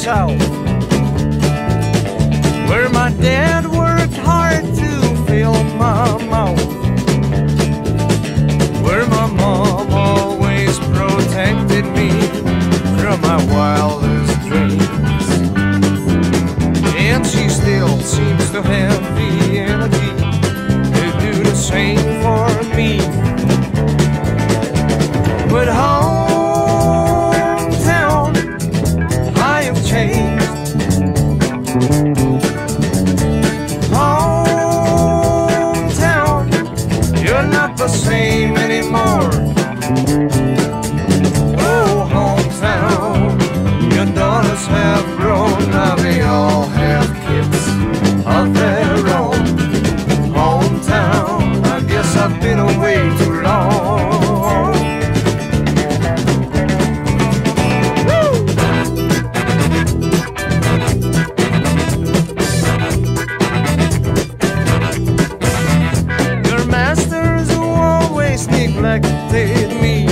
south, where my dad worked hard to fill my mouth, where my mom always protected me from my wildest the same anymore. Neglected me.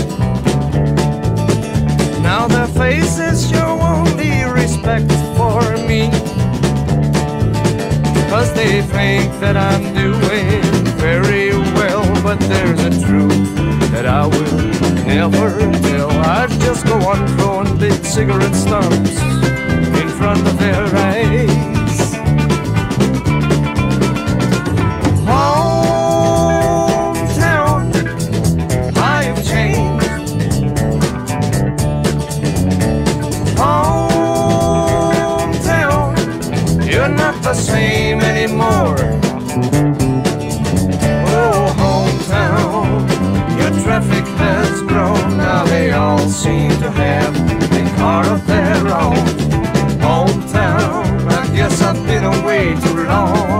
Now their faces show only respect for me. Cause they think that I'm doing very well. But there's a truth that I will never tell. I just go on throwing big cigarette stumps in front of their eyes. All seem to have a car of their own. Hometown, I guess I've been away too long.